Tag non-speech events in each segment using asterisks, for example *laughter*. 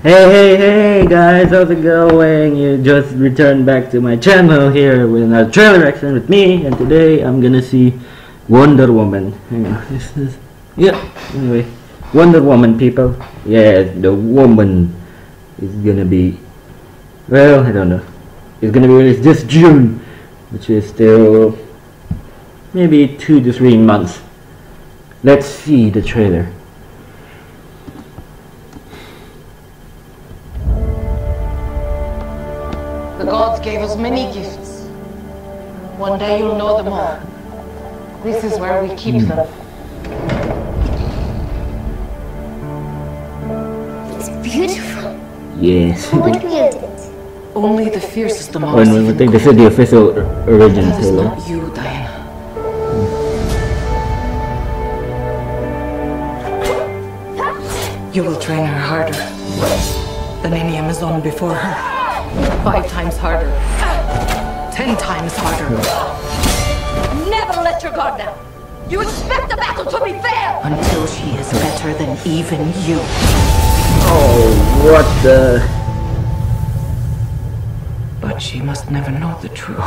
Hey, hey, hey, guys, how's it going? You just returned back to my channel here with another trailer reaction with me, and today I'm gonna see Wonder Woman. Hang on, this is, yeah, anyway, Wonder Woman, people. Yeah, the woman is gonna be, well, I don't know. It's gonna be released this June, which is still maybe two to three months. Let's see the trailer. The gods gave us many gifts. One day you'll know them all. This is where we keep them. It's beautiful. Yes. Who would wield it? Only the fiercest among When us. we even think this is the official origin That is trailer. not you, Diana. You will train her harder than any Amazon before her. Five times harder. Ten times harder. Never let your guard down. You expect the battle to be fair. Until she is better than even you. Oh, what the? But she must never know the truth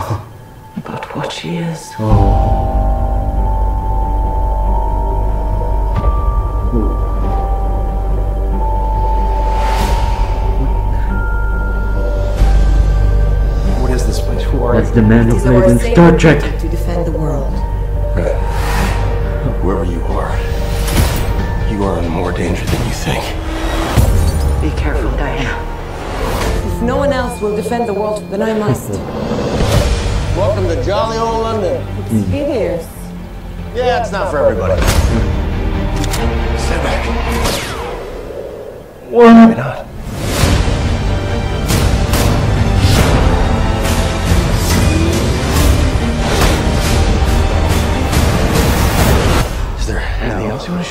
about what she is. Oh. Place? That's the man who These played are in Star Trek. to defend the world. Whoever you are, you are in more danger than you think. Be careful, Diana. If no one else will defend the world, then I must. *laughs* Welcome to jolly old London. It's Hideous. Yeah, it's not for everybody. Step back. What? Why not?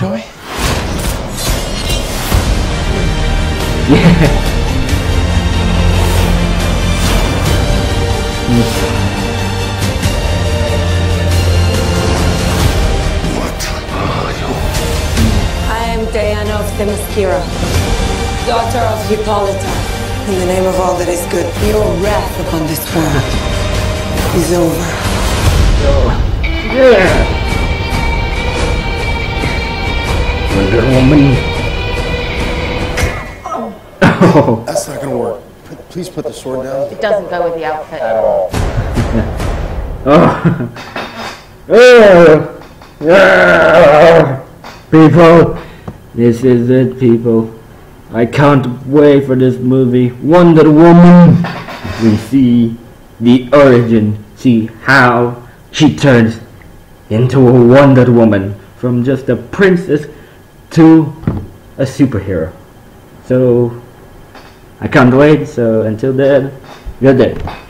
Anything else you want to show me? What are you? I am Diana of Themyscira, daughter of Hippolyta. In the name of all that is good, your wrath upon this world is over. Yeah. Wonder Woman. Oh. That's not gonna work. P- Please put the sword down. It doesn't go with the outfit. At all. oh. Oh. Ah. People, this is it, people. I can't wait for this movie, Wonder Woman. We see the origin, see how she turns into a Wonder Woman from just a princess to a superhero. So, I can't wait, so until then, good day.